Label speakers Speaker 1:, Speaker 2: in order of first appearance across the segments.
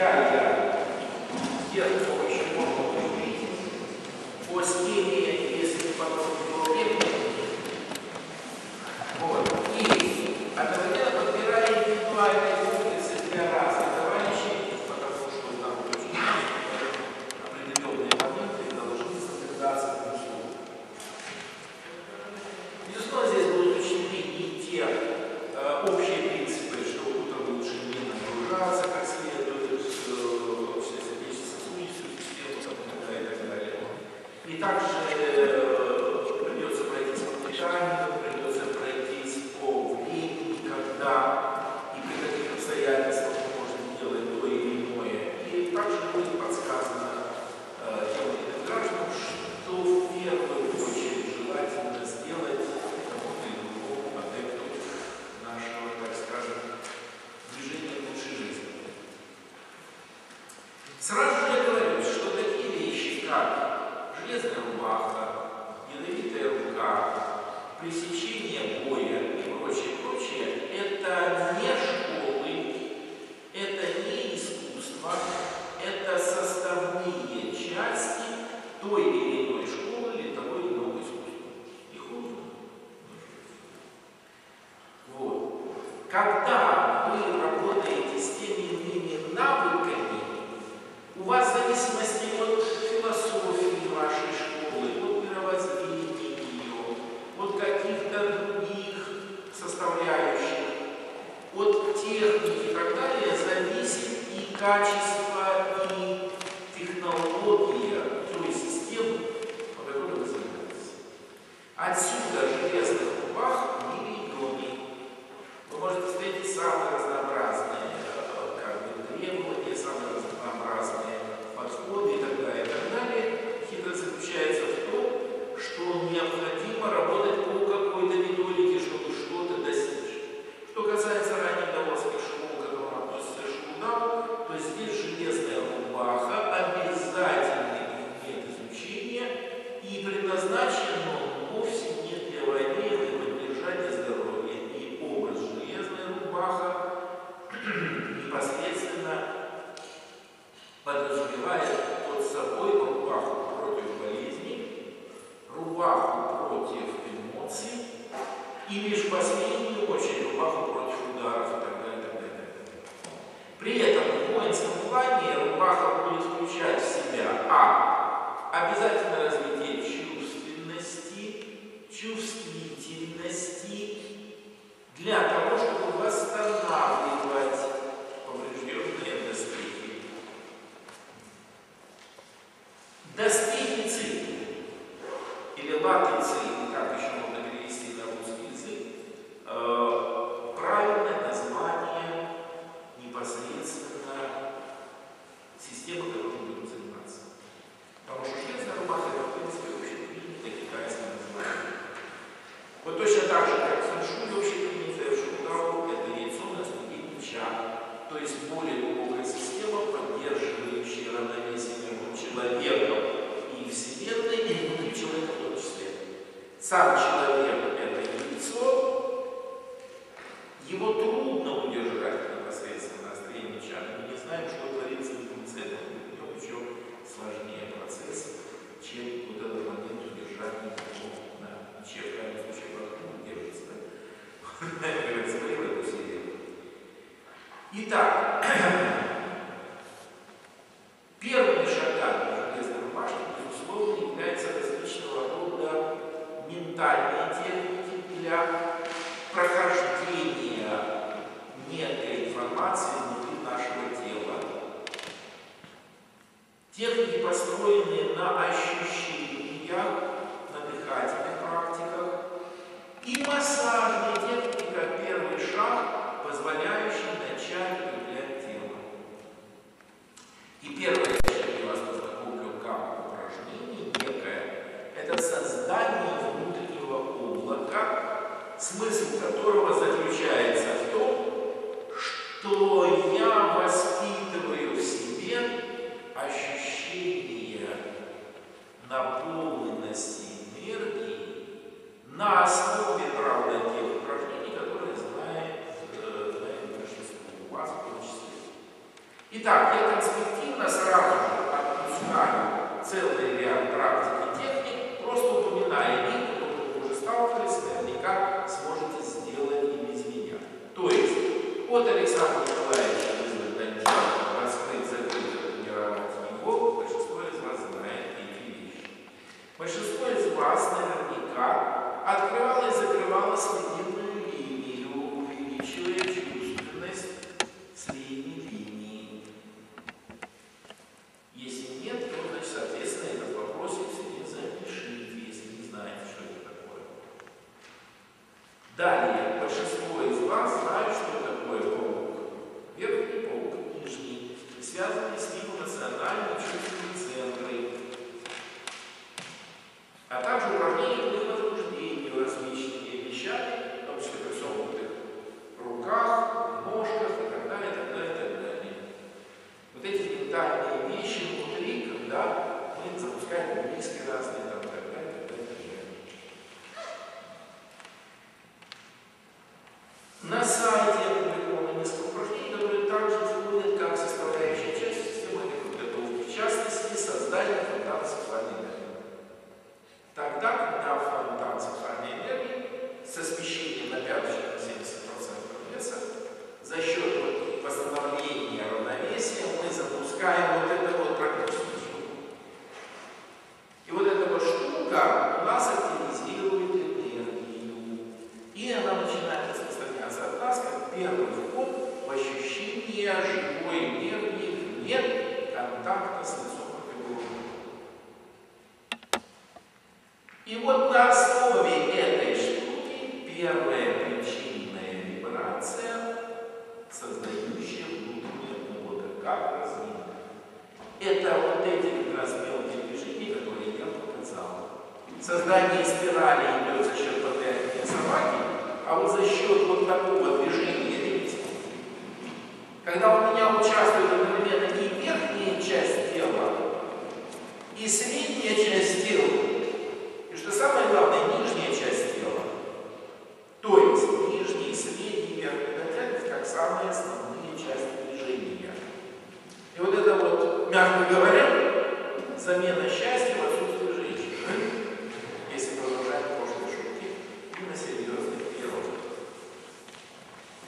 Speaker 1: diária, diária. Diária.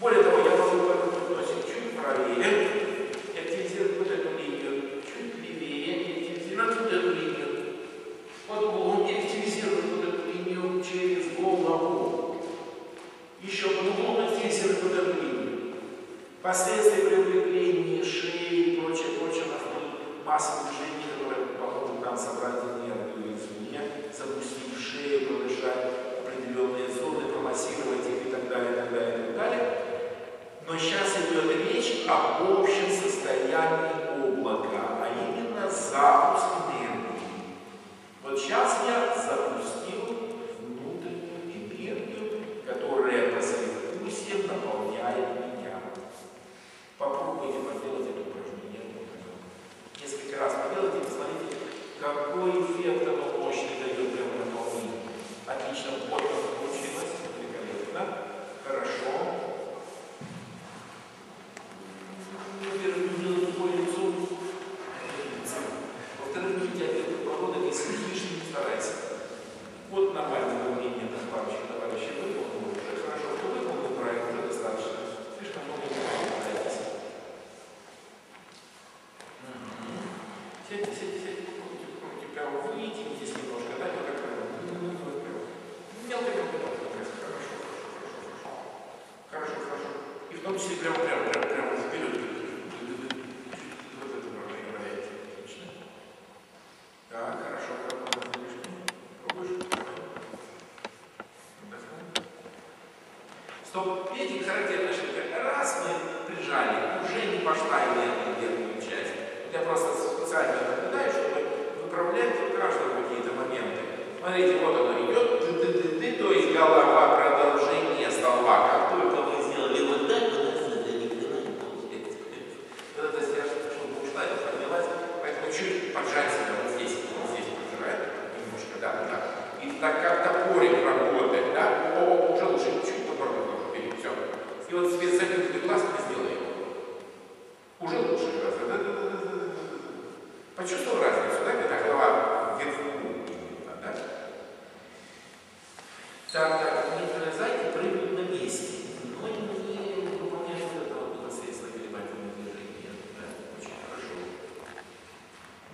Speaker 1: Более того, я могу только пригласить чуть правее. что эти характер.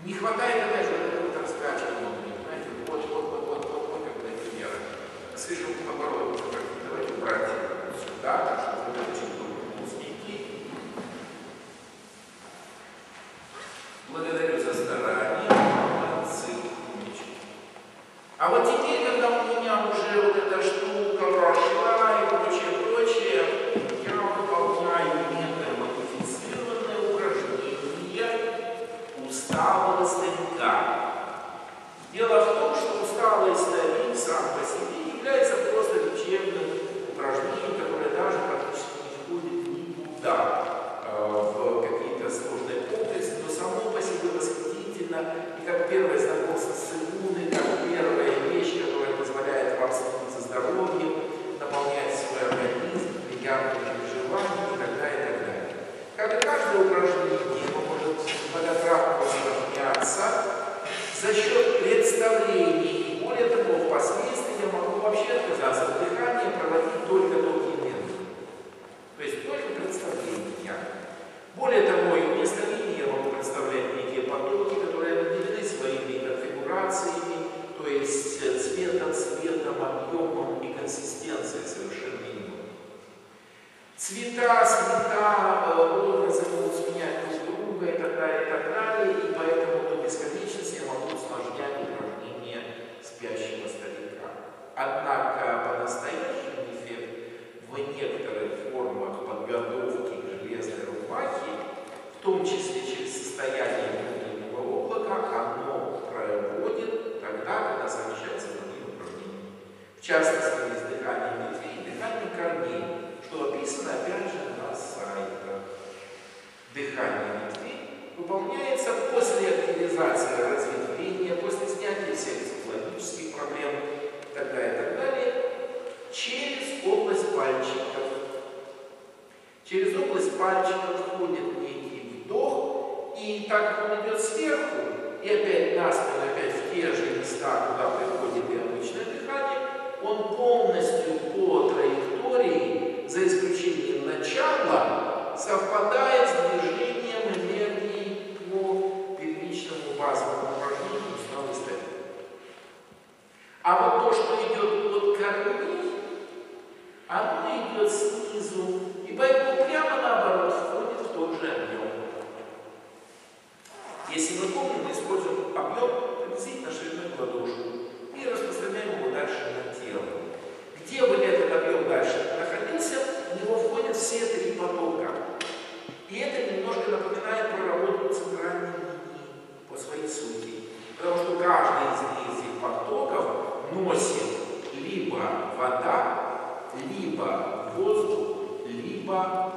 Speaker 1: Не хватает что идет от корней, оно идет снизу, и поэтому прямо наоборот входит в тот же объем. Если мы помним, мы используем объем приблизительно шириной ладошку и распространяем его дальше на тело. Где бы этот объем дальше находился, в него входят все три потока. И это немножко напоминает про работу центральной линии по своей сути. Потому что каждый из них носит либо вода, либо воздух, либо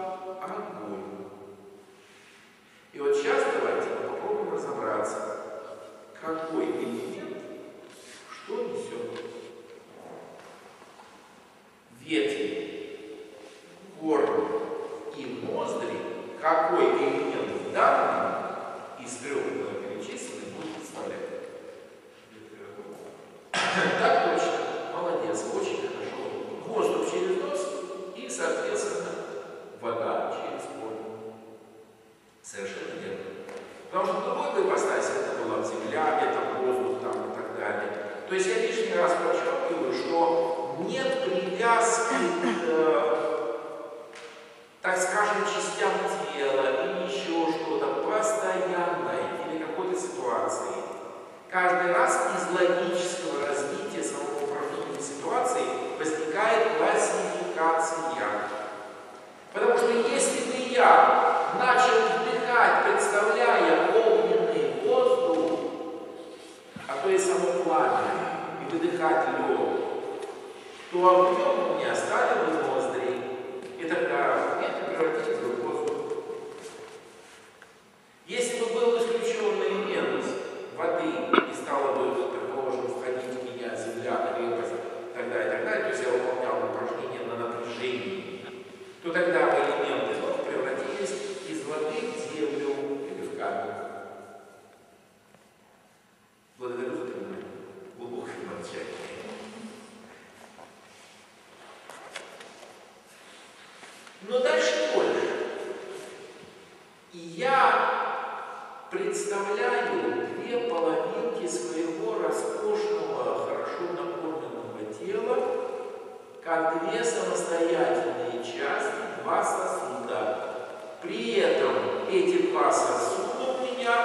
Speaker 1: эти два сосуда у меня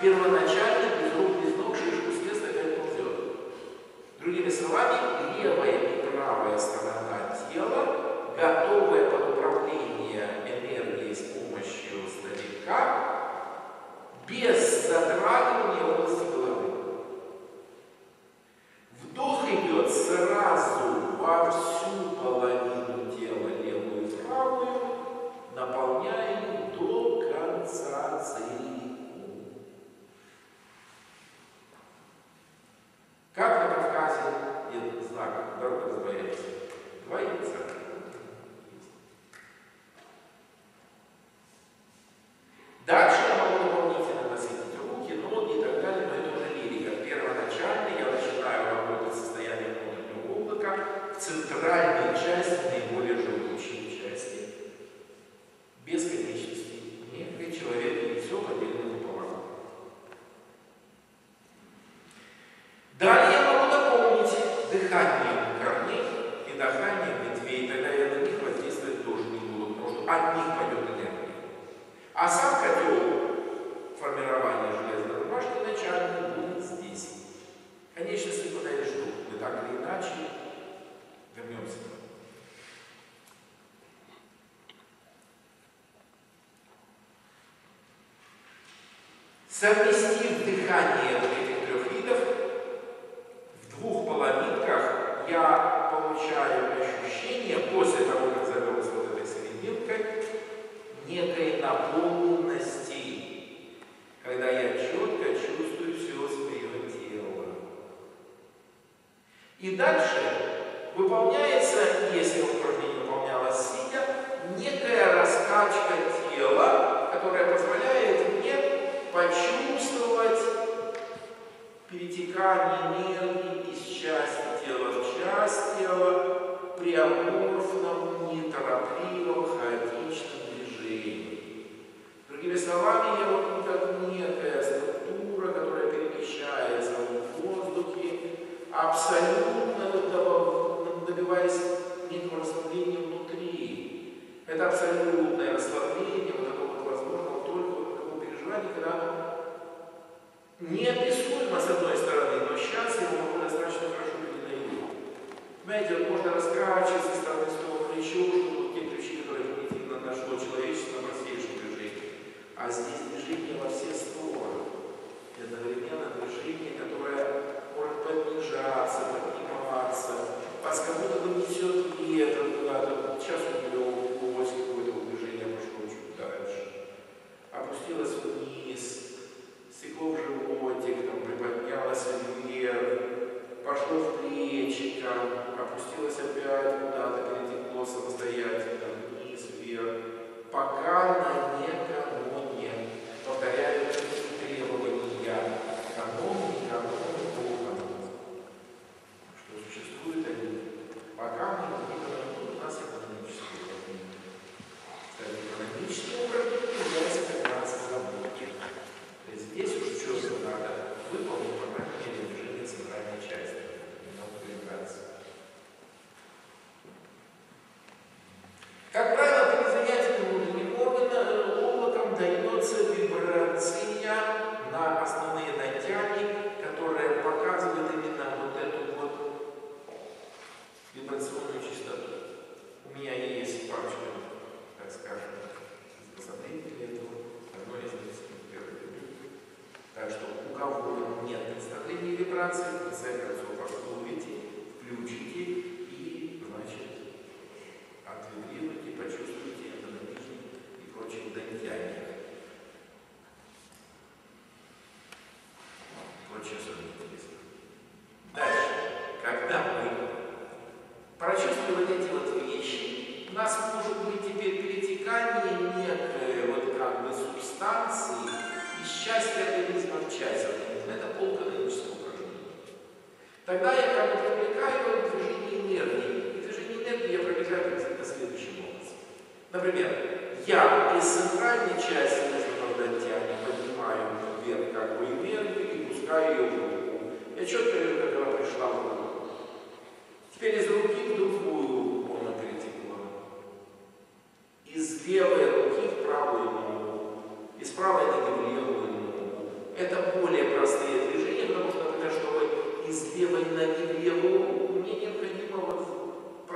Speaker 1: первоначально совместив дыхание. неописуемо а с одной стороны, но сейчас я могу достаточно хорошо передаю. Знаете, можно раскравочить со стороны слова плечо, чтобы те ключи, которые примитивно нашло человечество, на простейшем движении. А здесь движение во все стороны. это Одновременно движение, которое может понижаться, подниматься, вас как будто бы несет ветром куда-то. Сейчас у меня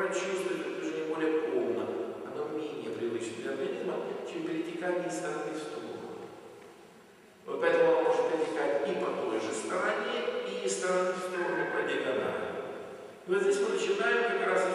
Speaker 1: которое чувствует это движение более полно, оно менее привычно для организма, чем перетекание из стороны в сторону. Вот поэтому оно может перетекать и по той же стороне, и из стороны в сторону по диагонали. И вот здесь мы начинаем как раз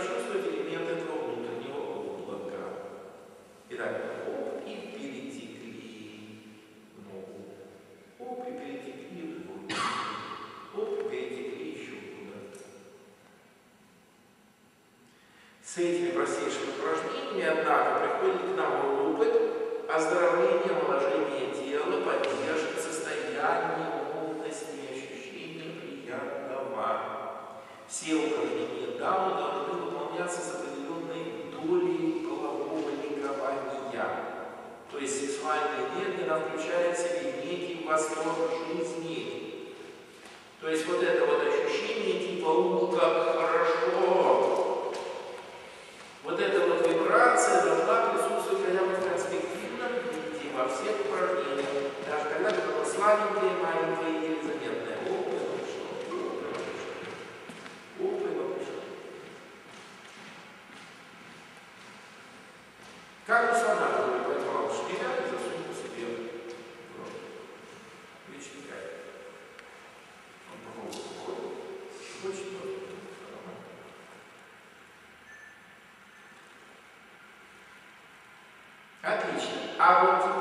Speaker 1: Отлично. А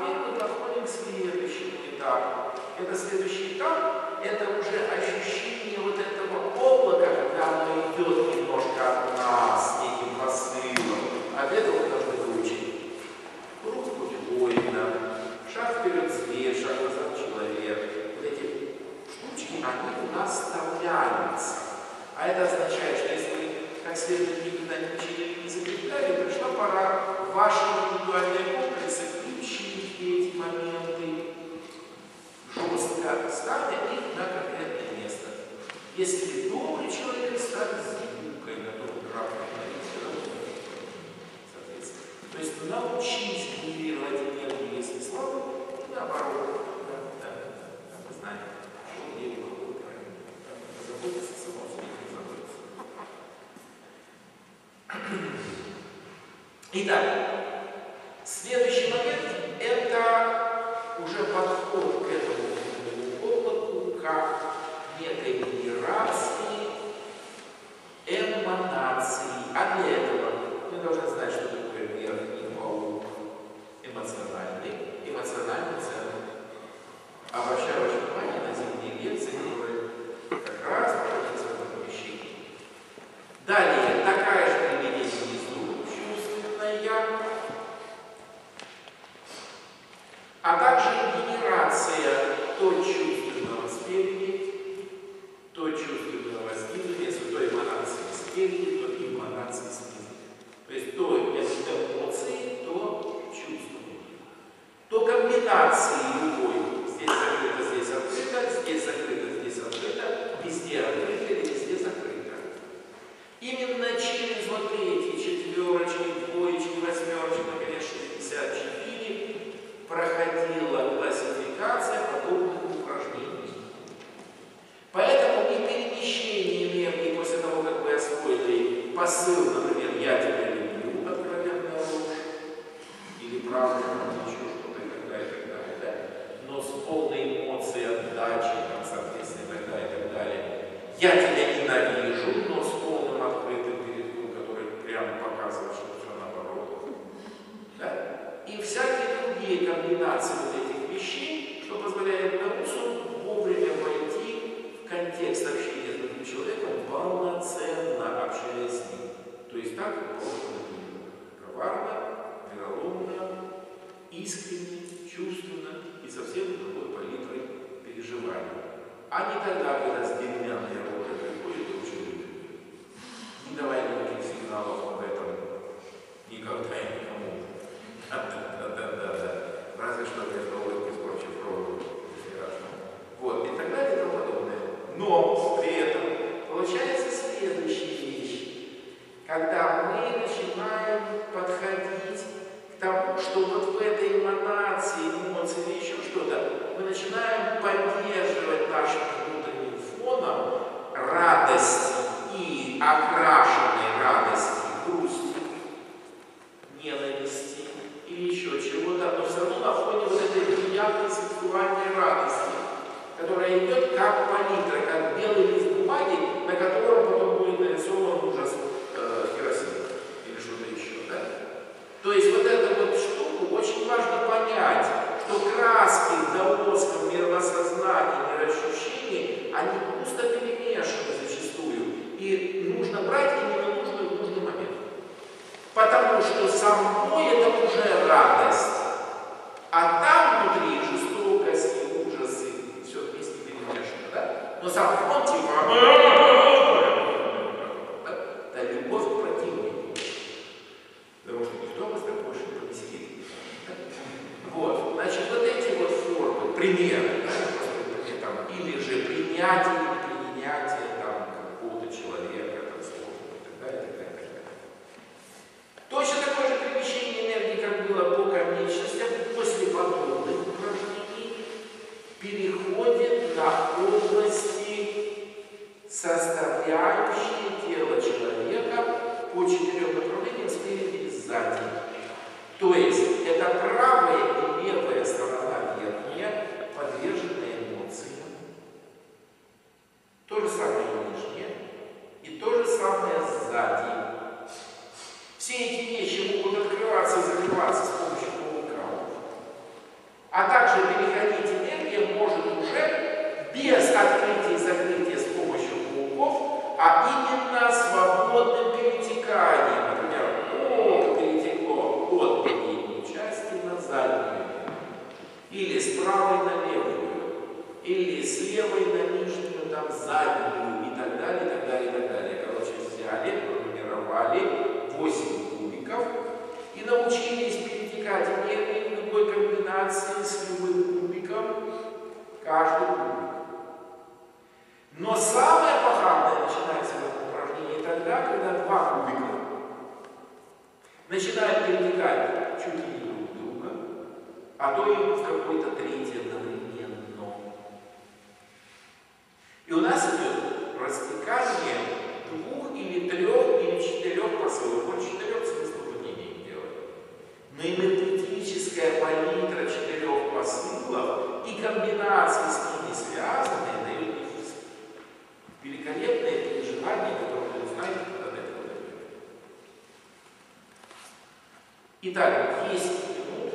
Speaker 1: Итак, 10 минут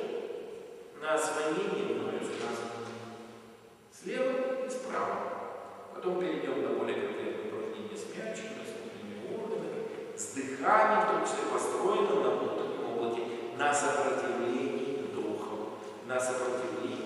Speaker 1: на сравнение мною с слева и справа. Потом перейдем на более конкретные упражнения с мячиком, с внутренними органами, с дыханием, в том числе построенным на внутреннем облаке, на сопротивлении вдохом, на сопротивлении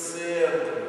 Speaker 2: ser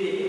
Speaker 2: Yürüyelim.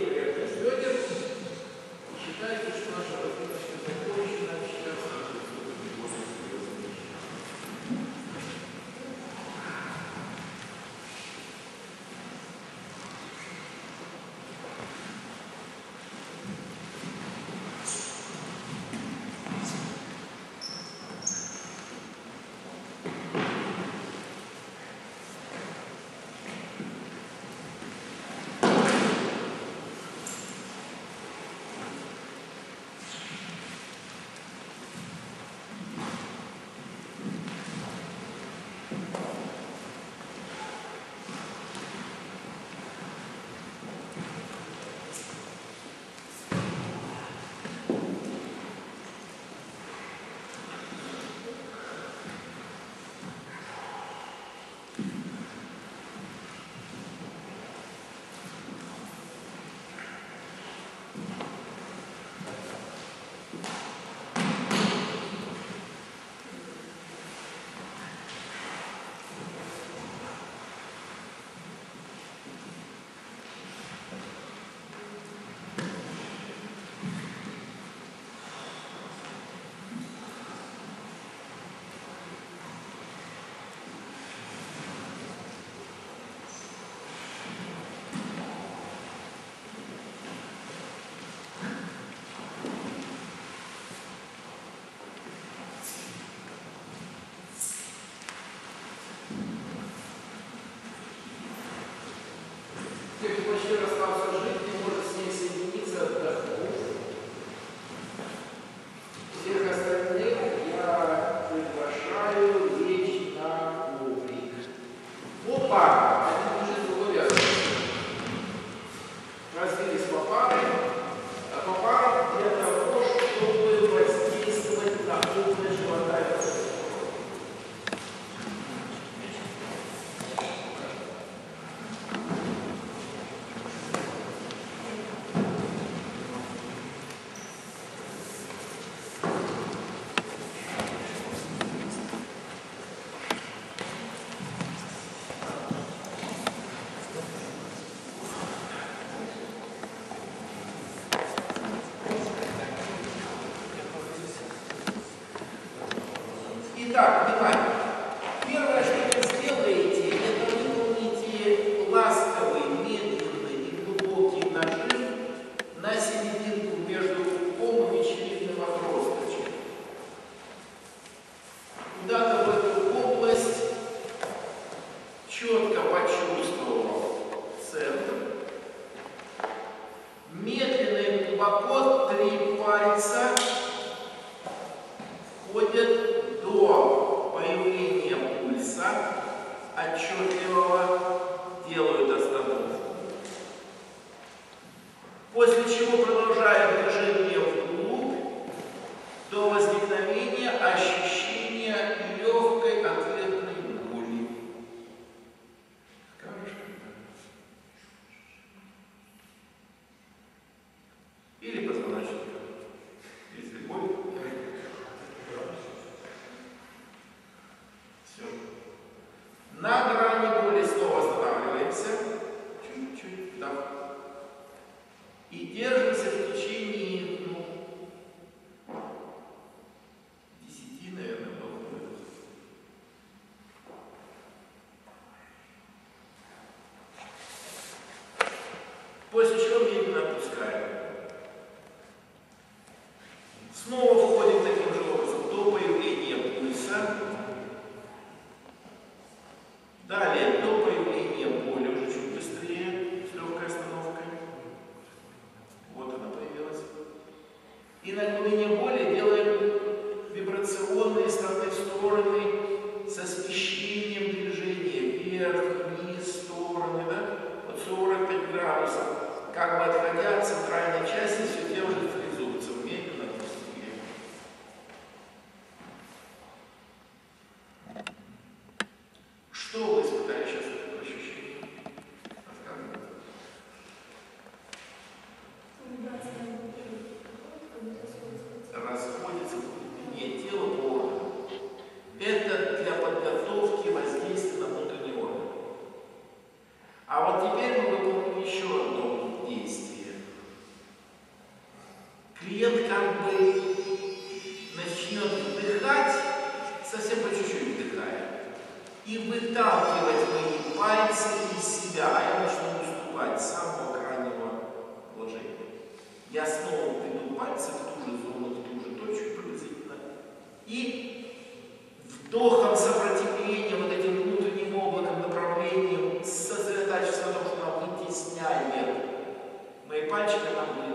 Speaker 2: vai te pegar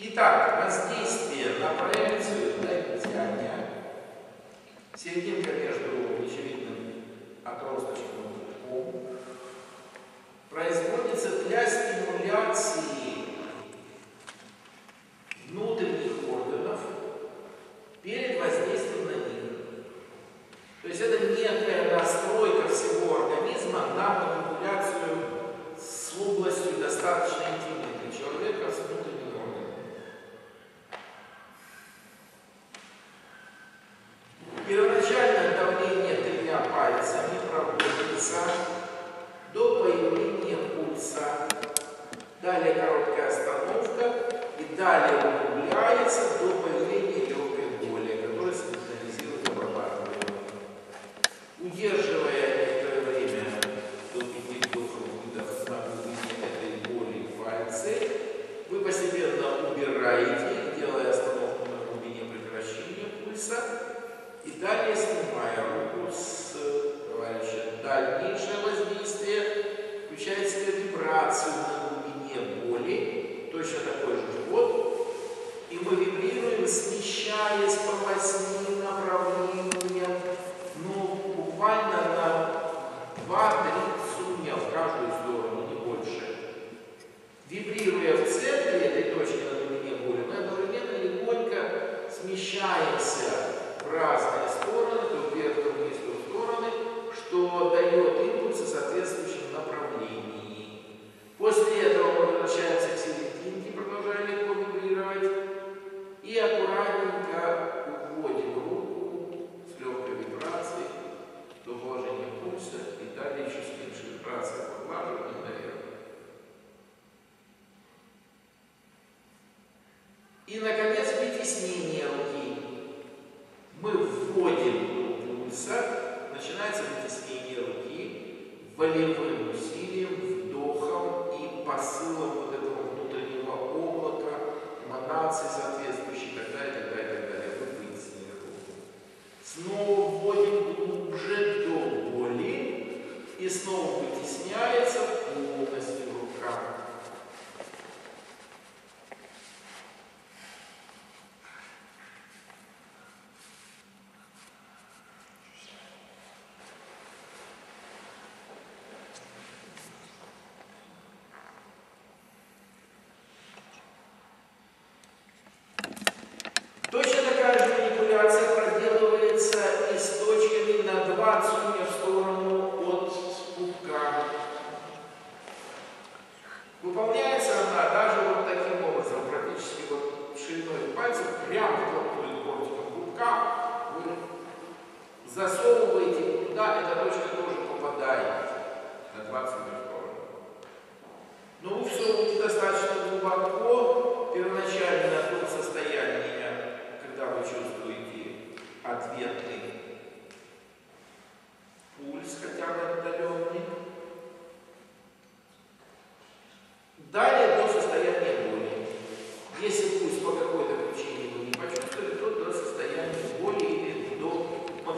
Speaker 2: Итак,
Speaker 1: воздействие на проекцию дыхания. Серединка между очевидным отросточком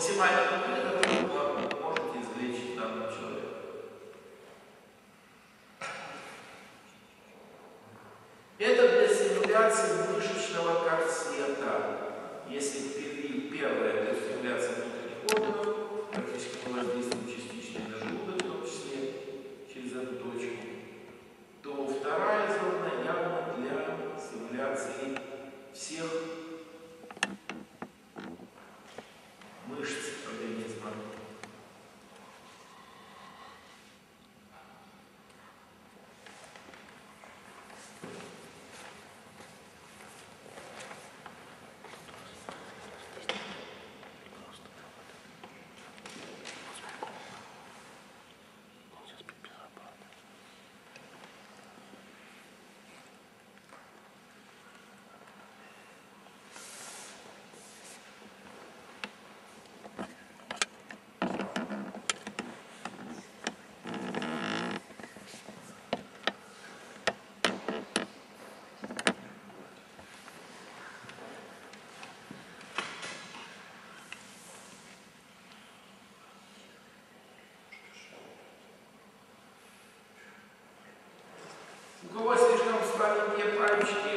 Speaker 1: 一枚 У кого слишком слабенькие пальчики,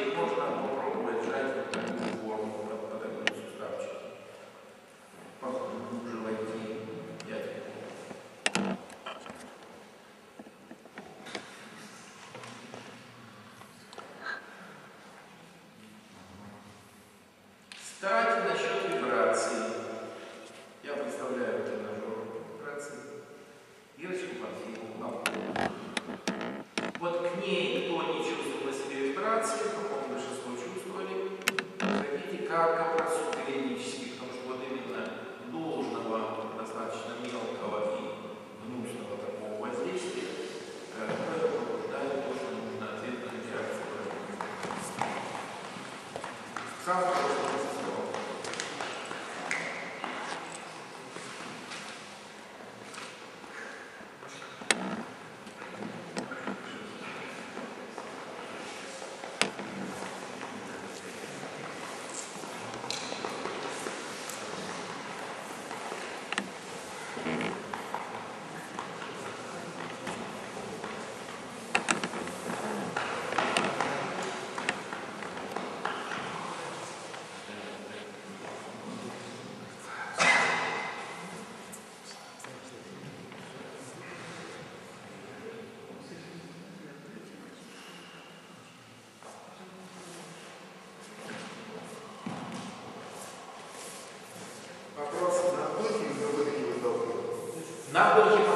Speaker 1: на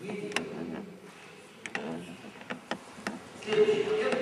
Speaker 3: with you.